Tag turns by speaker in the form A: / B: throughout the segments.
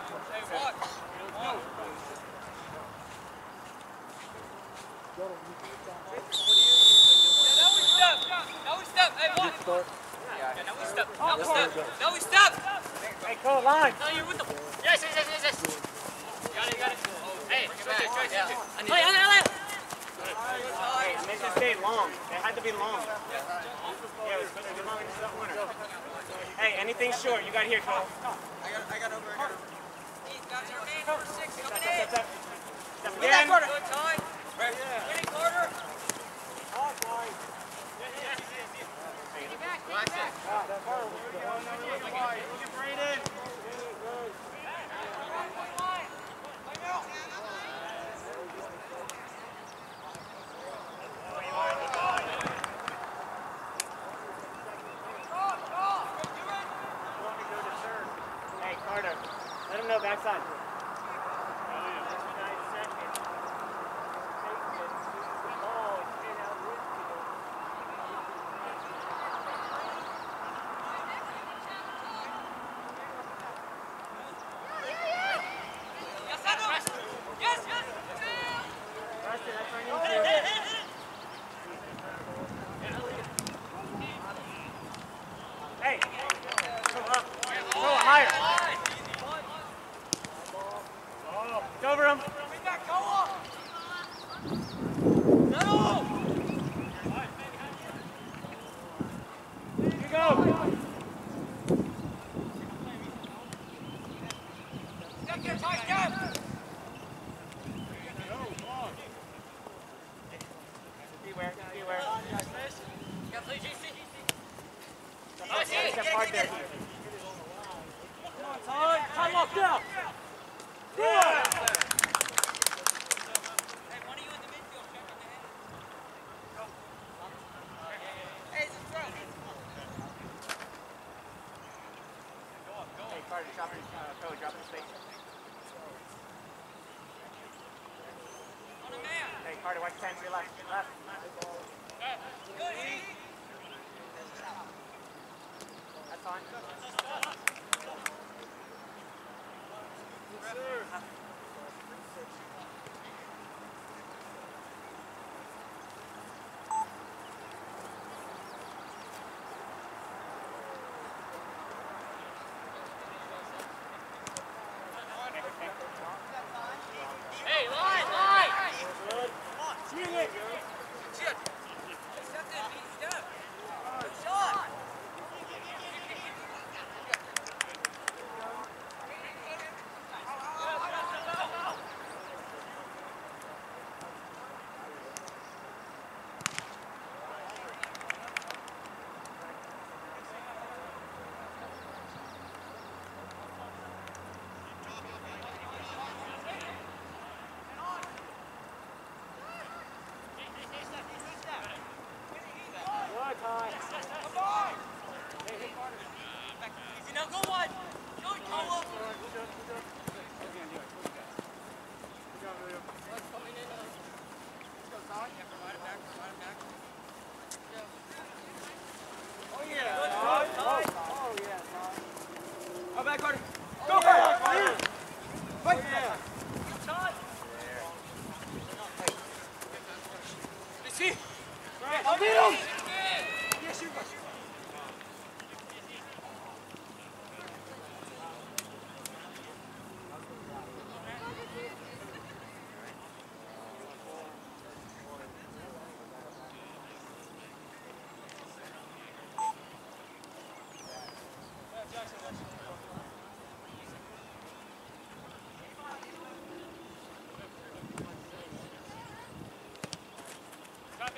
A: Hey, Cole,
B: with them. Yes, yes, yes, yes, yes. Got it, got it. Hey, get back. Choice, choice, choice. Play, alley, alley.
A: Hey, and they just stayed long. They had to be long. Yeah, it was supposed to be long into that winner. Hey, anything short, you got here, Cole.
C: I got, I got over, I got over.
A: Step, step, step. Step
B: Get that
A: again.
B: corner. Good time. Winning quarter.
A: Hey, Carter, let him know backside.
B: Yes, Adam. Yes, yes.
A: Preston, that's right into it. Hey, come up. Go higher. Oh, it's over him. Here you go. Beware, beware.
B: Got play, JC.
A: Step hard there.
B: Time off now.
A: Good.
B: Hey, one of you in the midfield. Check on the head.
A: Hey, Carter, drop it, uh, Cole, drop in space.
B: On.
A: Hey, Carter, watch 10 to your left. Left.
B: Good, Heath.
A: That's fine. caras.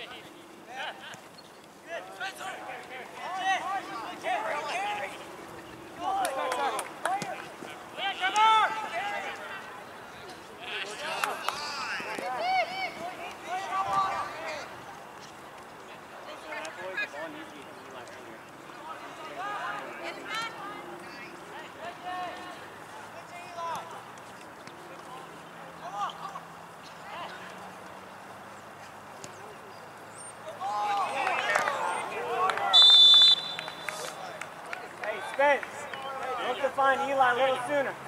A: Yeah. Sooner.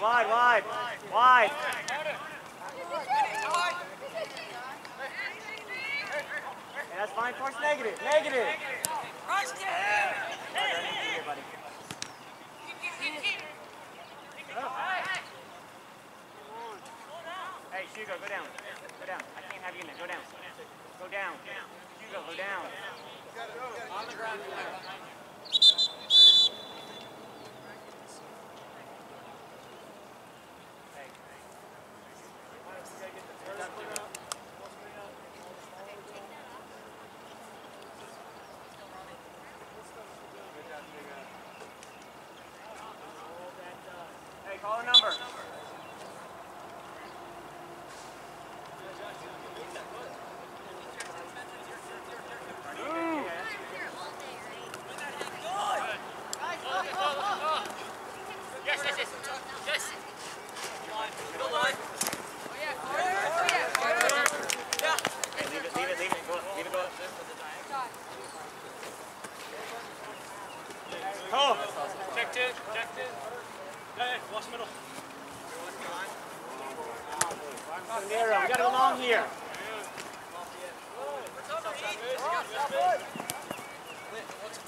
A: Wide, wide, wide, wide. Hey, that's fine. Force negative, negative. Here, buddy. Hey, Hugo, go down. Go down. I can't have you in there. Go down. Go down. Hugo, go down. Hey, call a number. Ooh.
B: Yes, yes, yes. Yes.
A: Hey, leave it, leave it, leave it. Go up, leave it, go up. Call.
B: Check two. Check two.
C: Hey, watch middle.
A: Nero, we gotta go long here.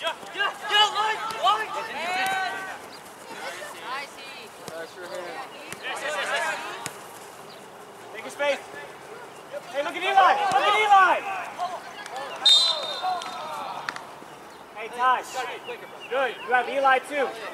C: Yeah, yeah, yeah, line, line.
B: Yes, yes, yes, yes.
A: Take your space. Hey, look at Eli. Look at Eli. Hey, Tosh. Good. You have Eli too.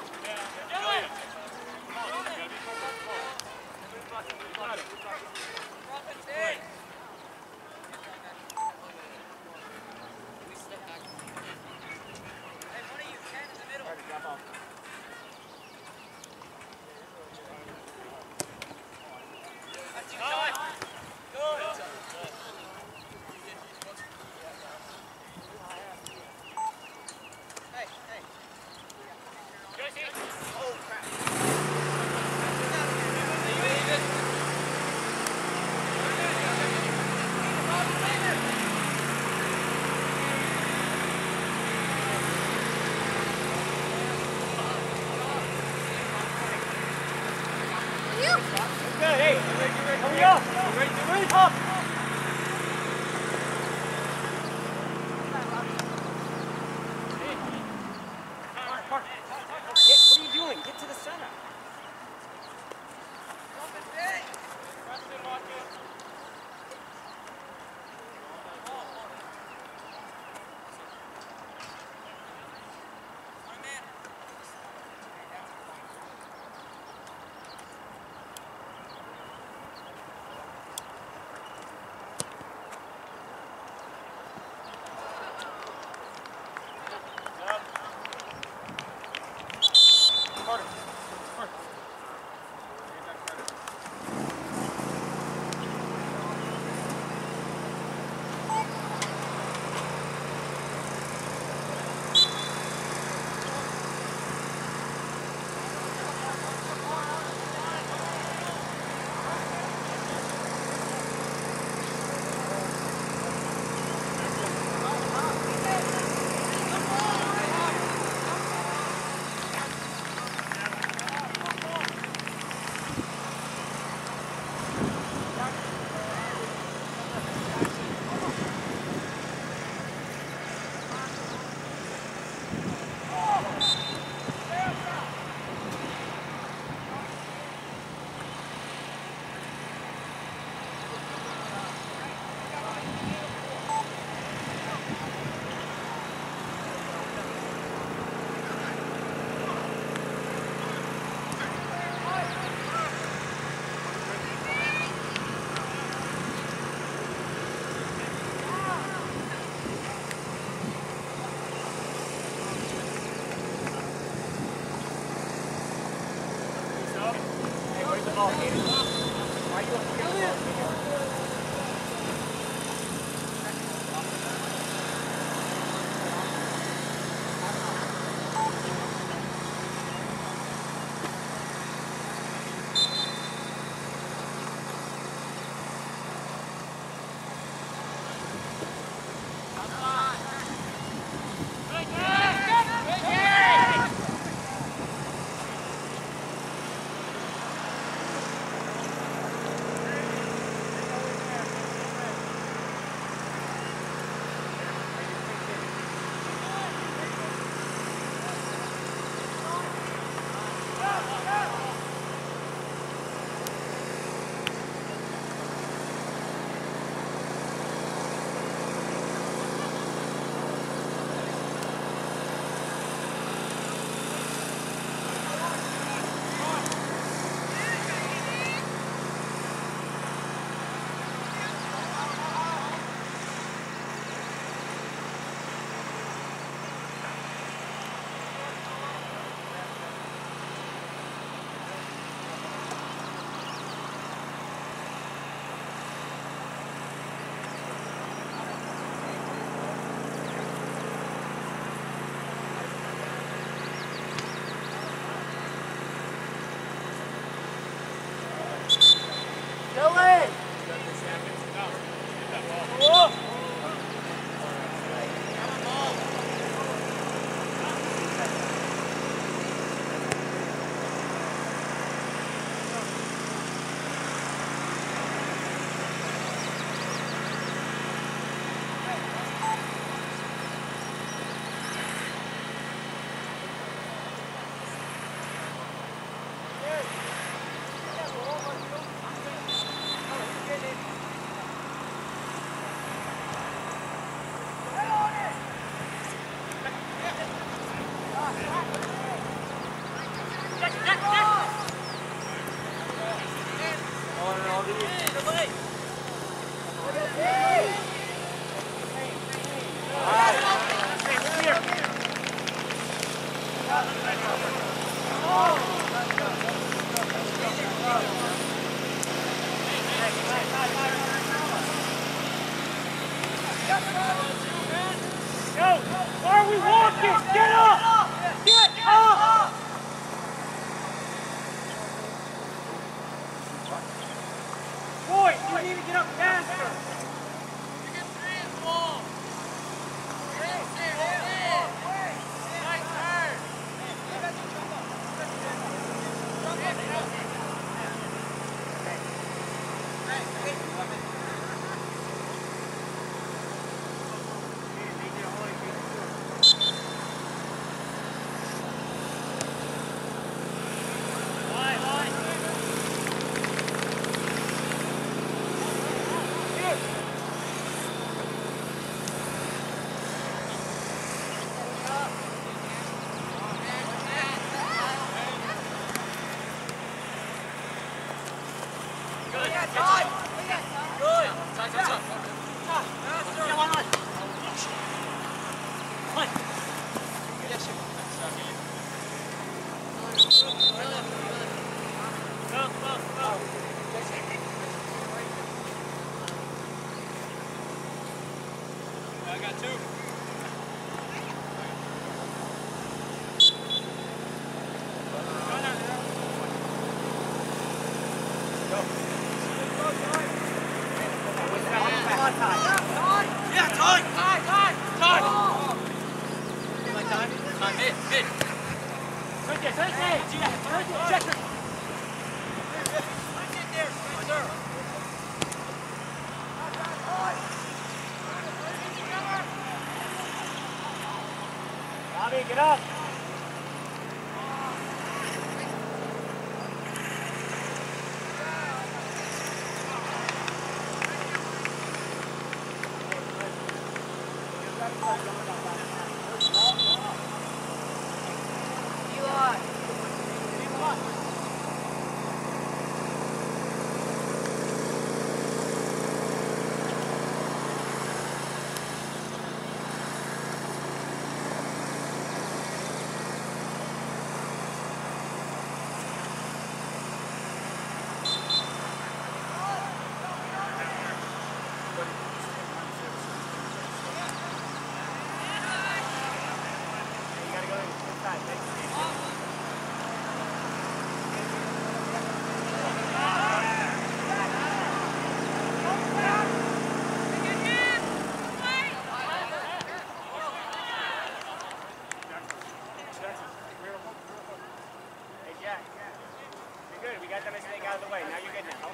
A: You
C: got
A: the mistake out of the way. Now you're good now.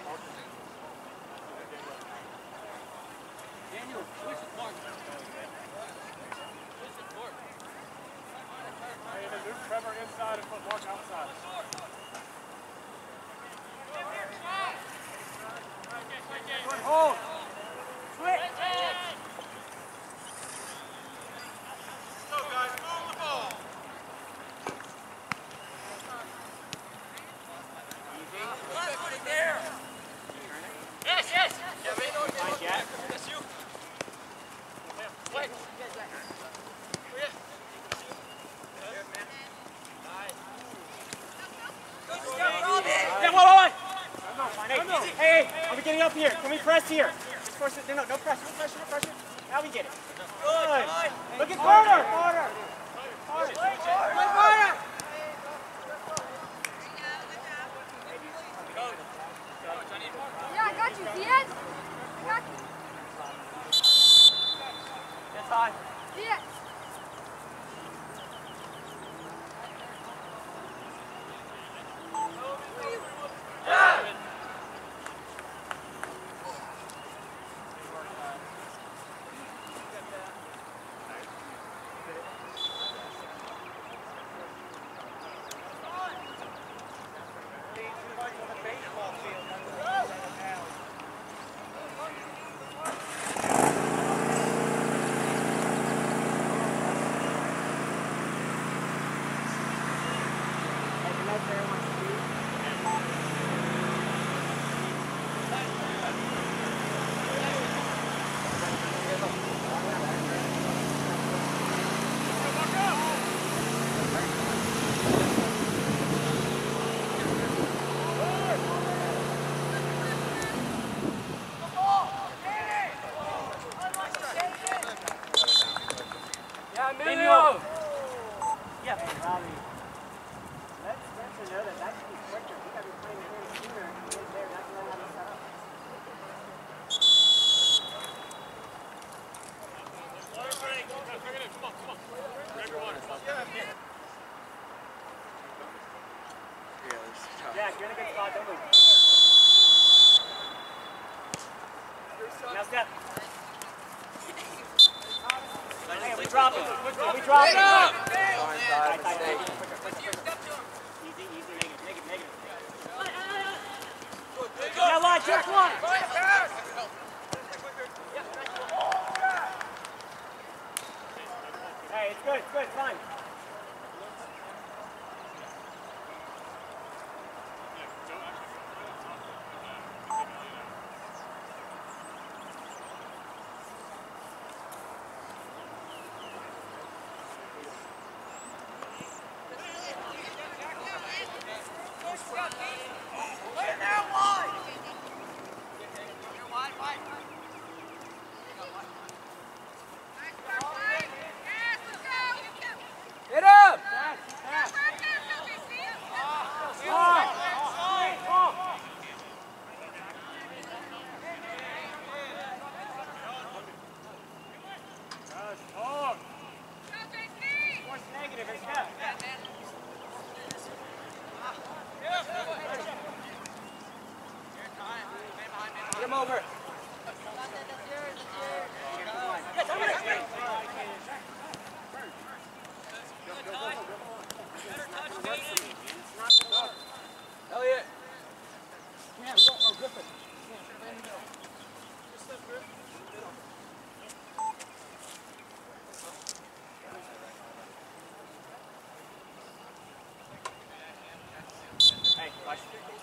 C: Daniel, push
D: the mark.
A: press here. Just it. No, no, no pressure. No pressure. No pressure. Now we get it. Good. Look at Carter.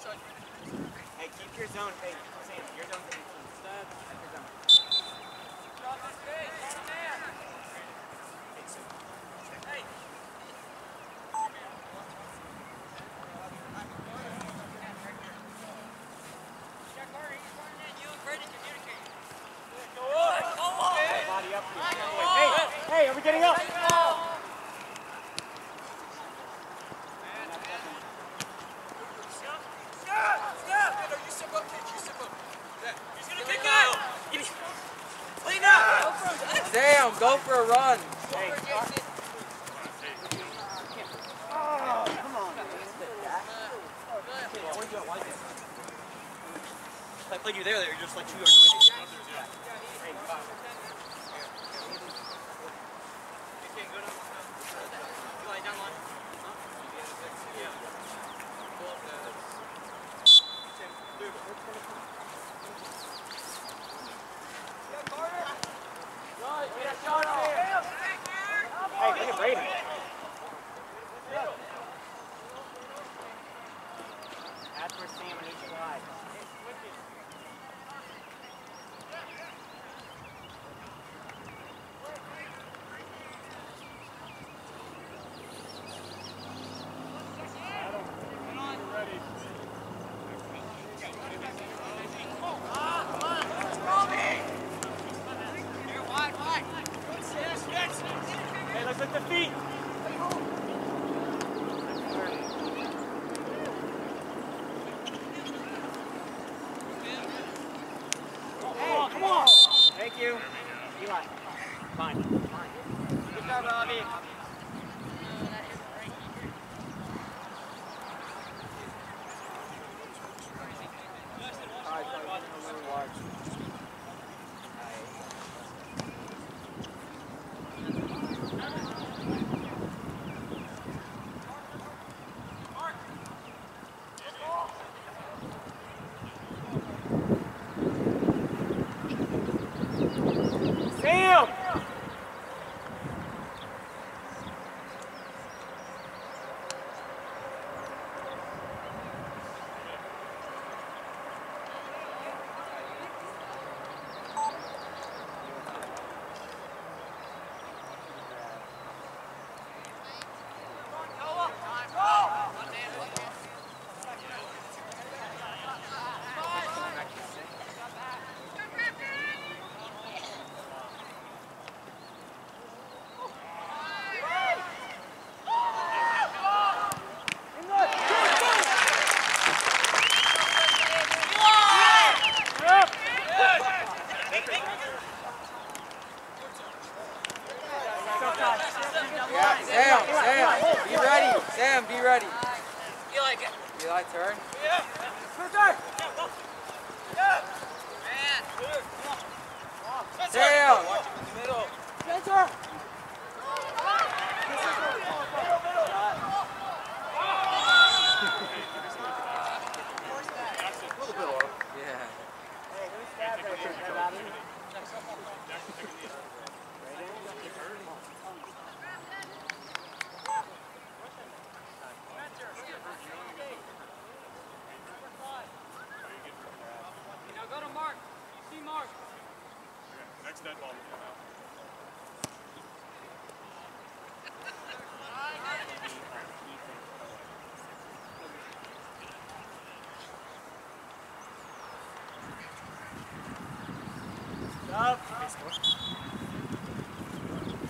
A: Hey, keep your zone. Hey,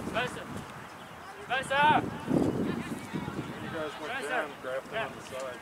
B: Spencer! Spencer!
D: You guys went
A: Spencer.
D: down and grabbed them yeah. on the side.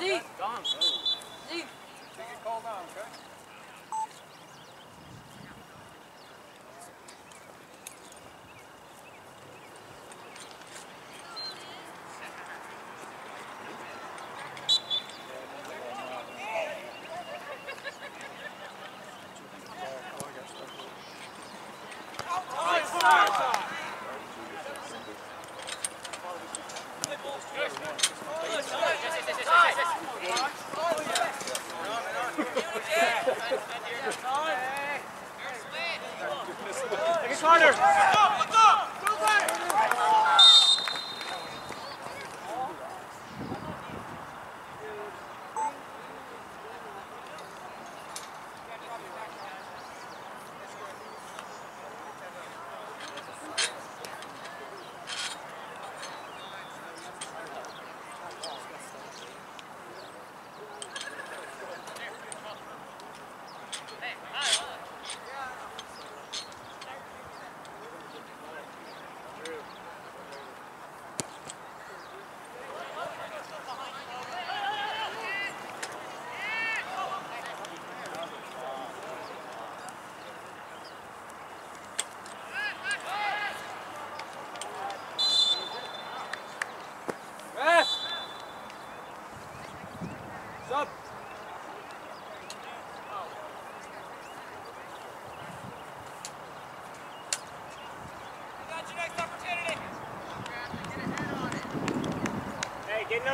A: G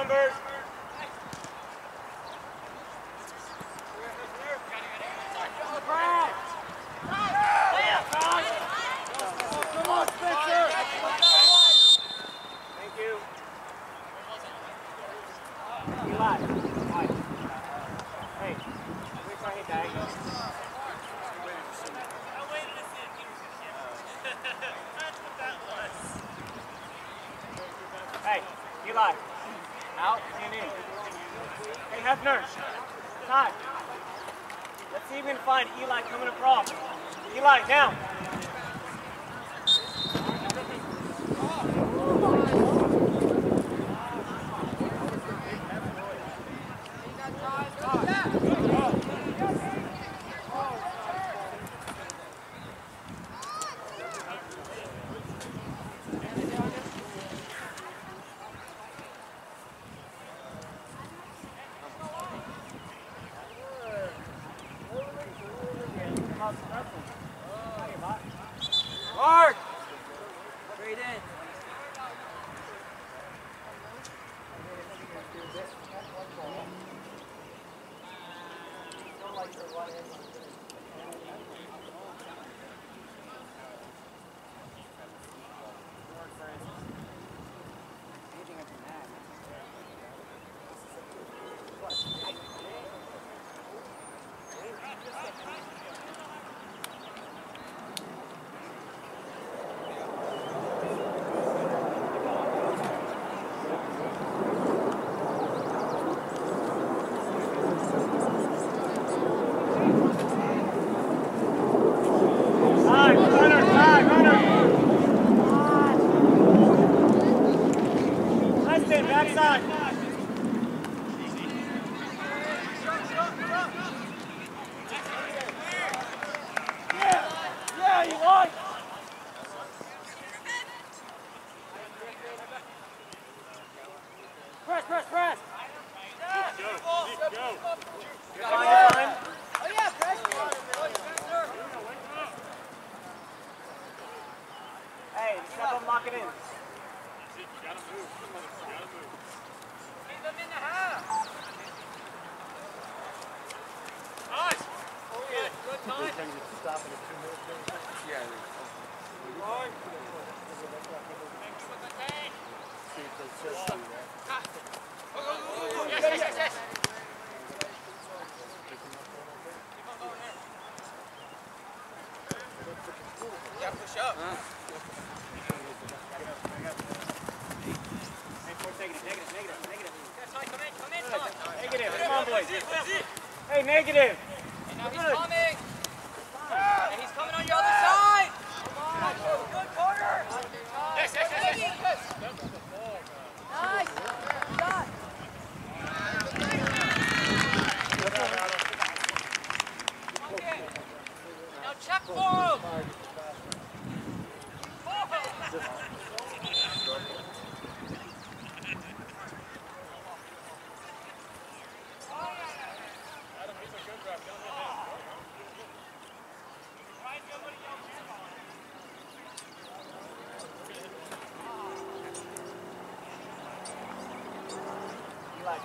A: members.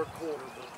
A: It's quarter, but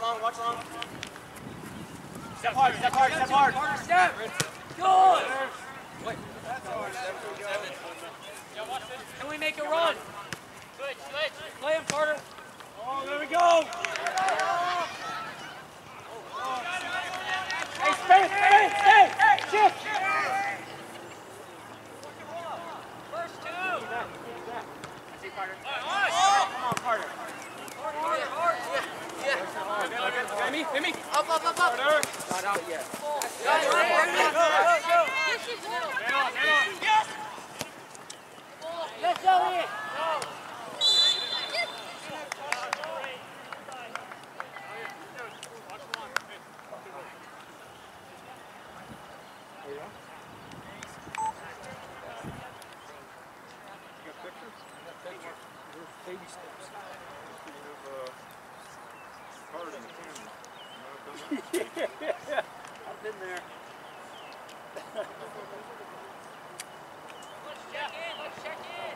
A: long, watch long. yeah, I've been there. let's
C: check in,
B: let's check in.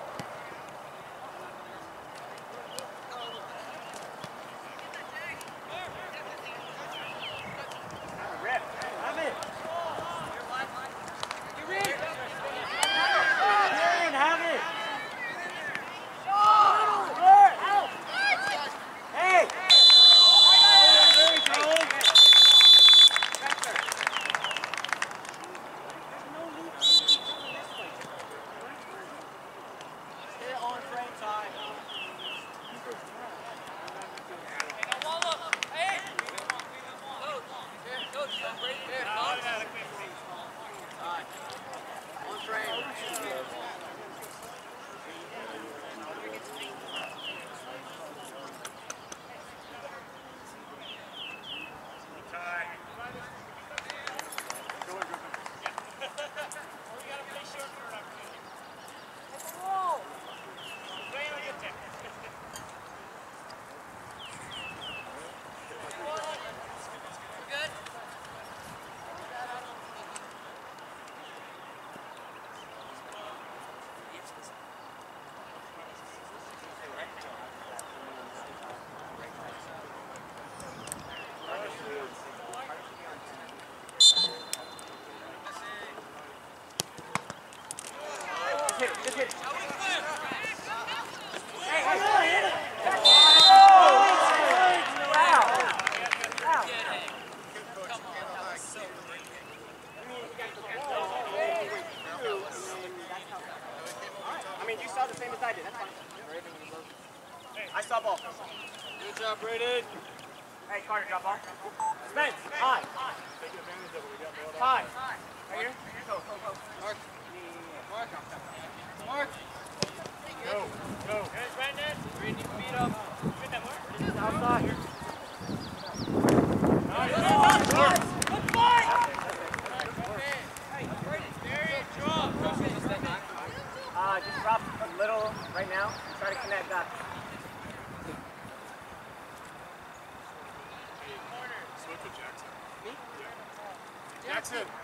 A: Carter, drop off. Spence, high. Taking advantage of it.
E: We
A: got bailed out. High. Right here. Go, go, go. Mark. Mark. Mark. Go, go.
C: Here's
D: Brandon. Brandon,
A: feet up. Get
F: that mark. This is outside.
D: Here. Nice. Good work. Good
F: fight. Uh, just drop a little right now and try to connect
A: dots. Jackson.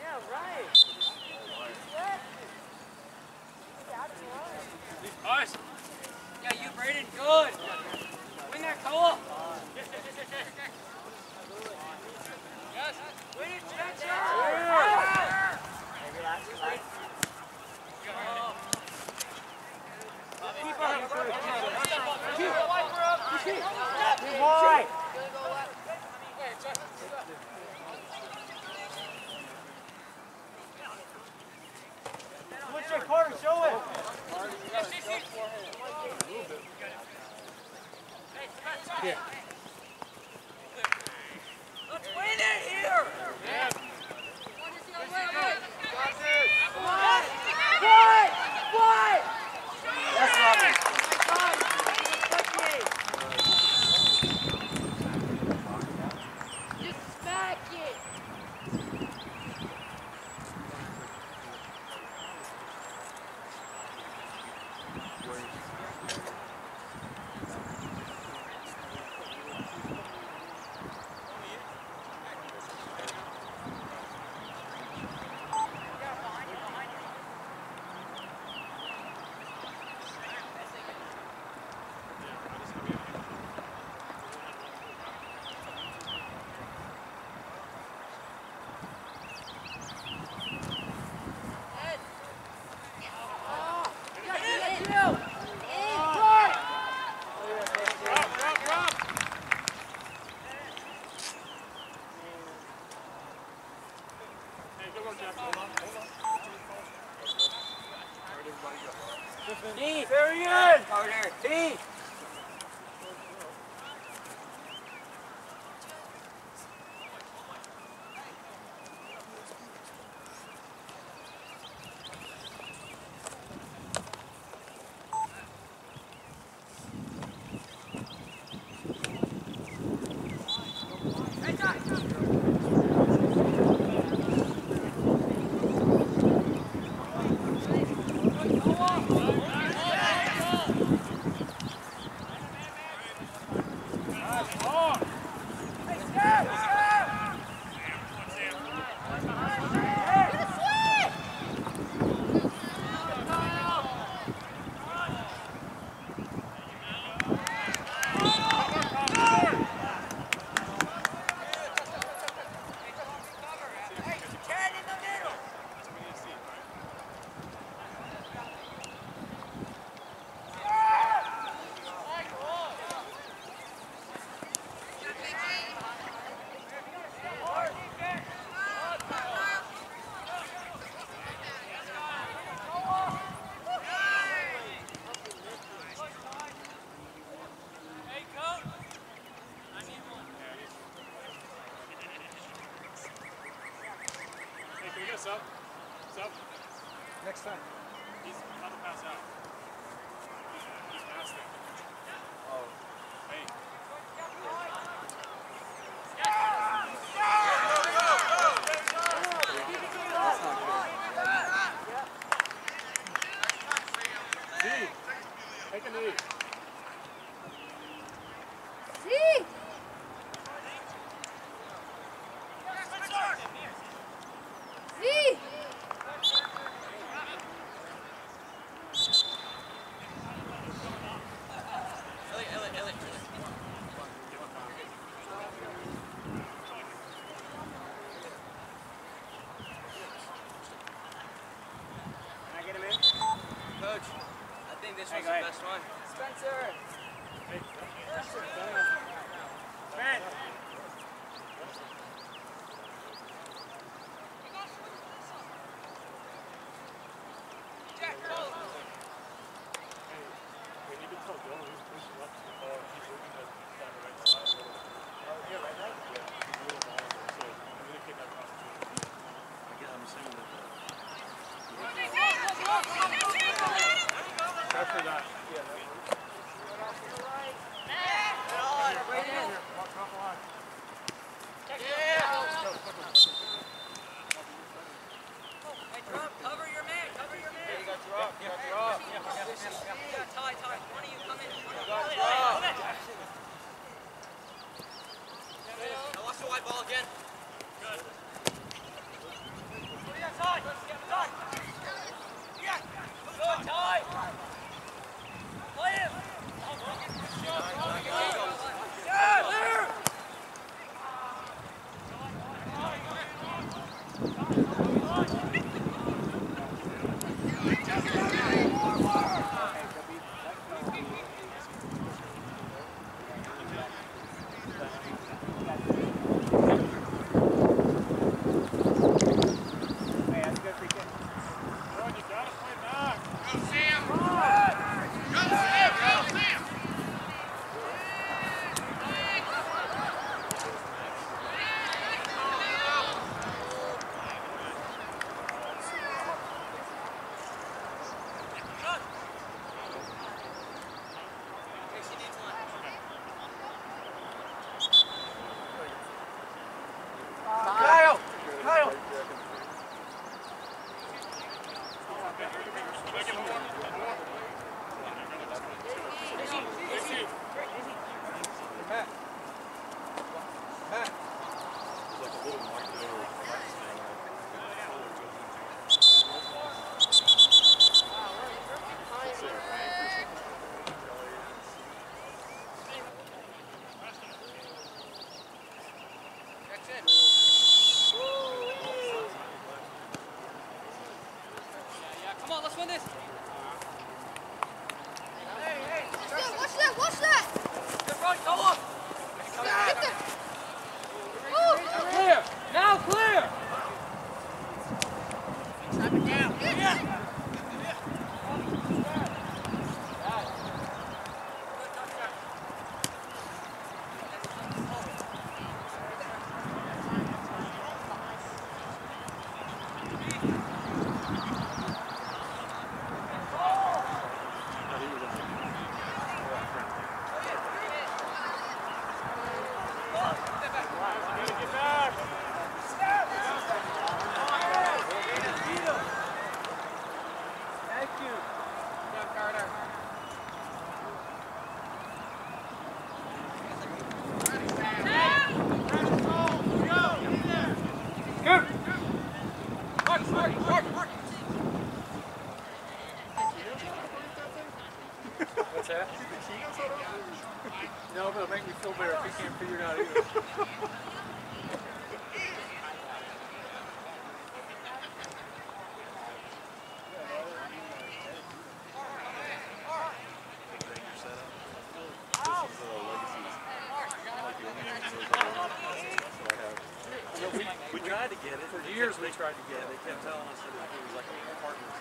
F: Yeah,
B: right.
C: Nice.
B: Yeah, you, Braden, good. Win that, Koa.
C: Yes.
B: Win it, Spencer. Keep up.
A: All right. Switch your corner, show it.
B: Let's win it here.
E: Next time.
D: He's about to pass out. He's, he's fasting.
E: Oh.
D: Hey. D, take a knee.
G: See? See?
C: Elliot, Elliot, Elliot.
A: Can I get him in?
C: Coach, I think this
A: Hey,
C: was the
A: ahead.
C: best one.
B: Spencer.
E: Years we tried to get it. They kept telling us that it was like a partner's.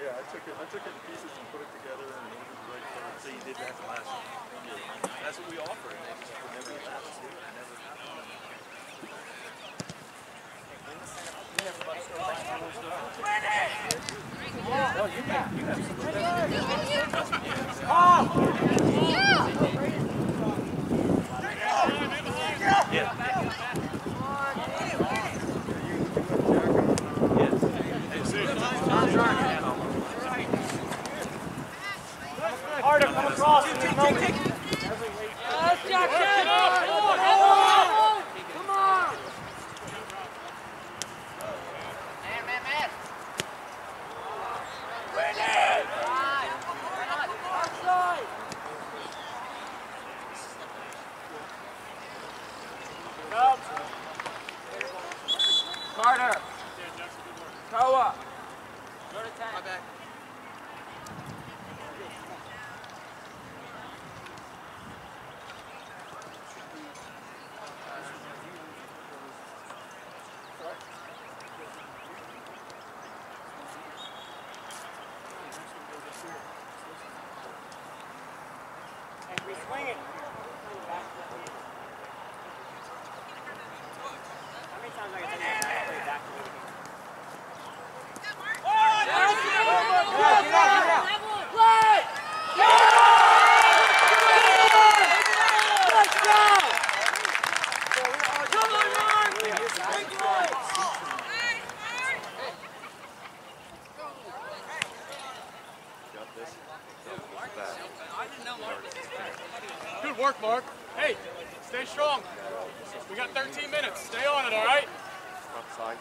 H: Yeah, I took it. I took it in pieces and put it together and it was ready for it.
E: So you did that last year.
H: That's what we offered. They just would never let us do it. It never happened.
G: Yeah!
A: Harder, come across. in this moment.
B: Yes, Jackson. Come on, come on. Come on.
A: Carter. Koa.
B: Go to 10.
A: And we swing it. How many times I get to play back to me?
B: Yes,
D: work, Mark. Hey, stay strong. We got 13 minutes. Stay on it, all right?
I: Front side.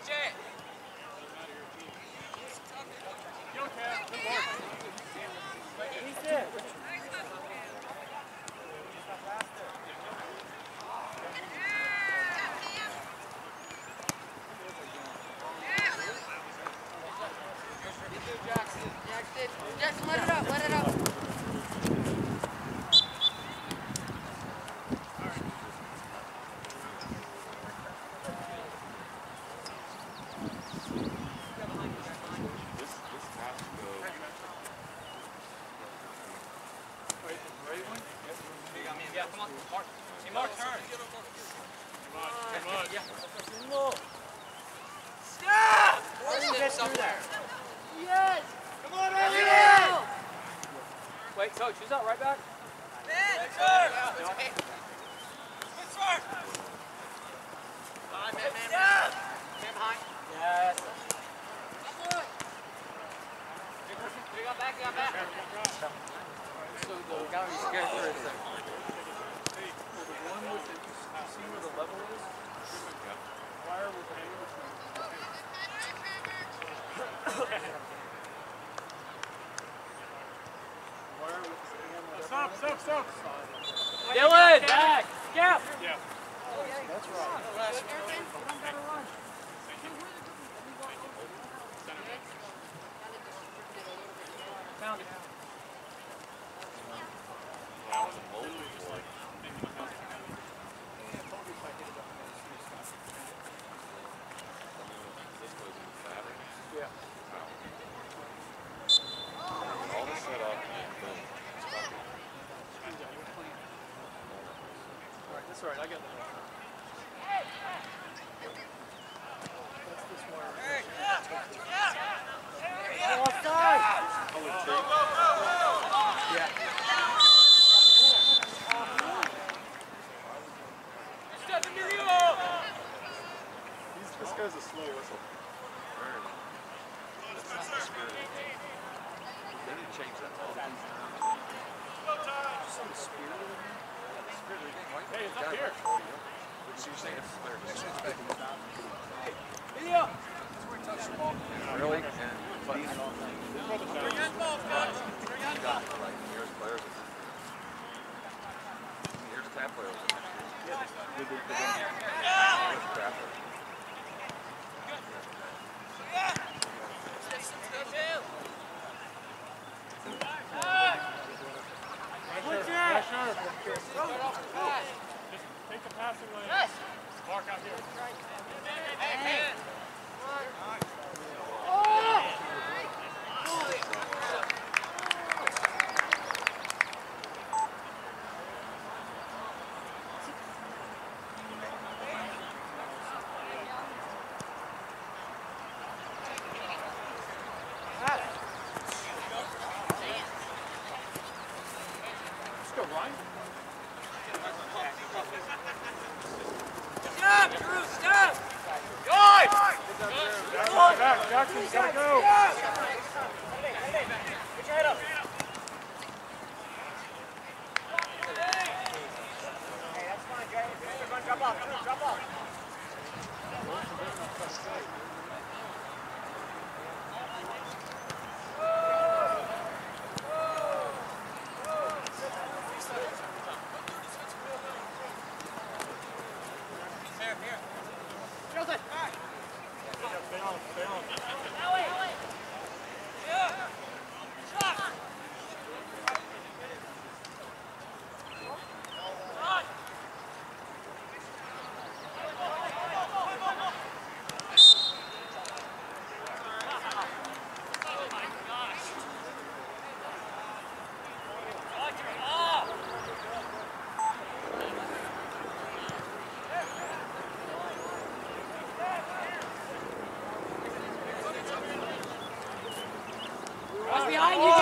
D: You okay? Good work.
A: He's there.
J: Jackson, Jackson, Jackson, let it up, let it up.
I: This, this has to go.
B: Yeah, come on, Mark. Hey, Mark, turn.
D: Come on, come on. Yeah. Stop!
A: Why did you Get through there.
J: Yes!
A: Come on, Elliot!
B: Wait, coach, who's that right back? Yes.
J: You got back, you got back.
B: So the was scared for a second. The one with the, you see where the level is?
D: Wire with the. Stop, stop, stop.
B: Dylan, back. Gap.
D: Yeah.
B: Found it.
I: All the setup and then
D: Alright, that's alright. I got that.
A: Offside.
K: He's, this guy's a slow whistle.
I: That's not the spirit. They need to change that.
D: Hey, it's up here.
I: So you're saying it's there? Really? And, but you got it, right? Here's players. Here's a tap player. Here's a tap player.
D: Pressure. Just take the passing lane. Mark out here. Let's behind you.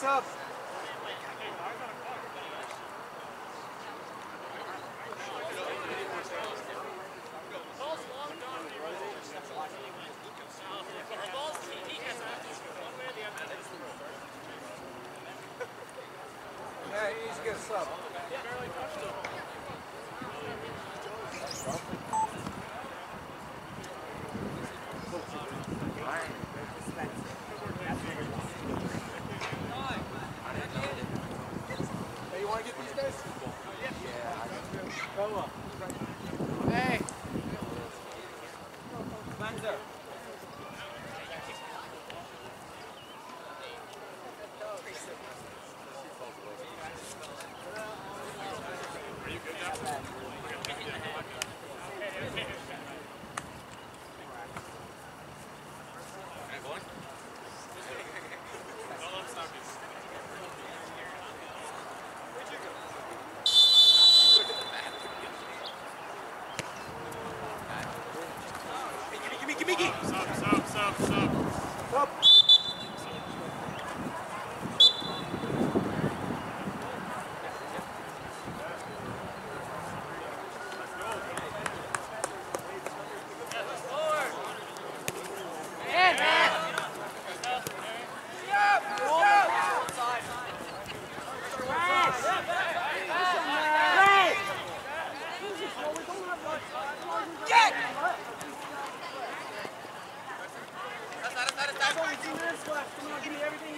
B: Get a
A: give me everything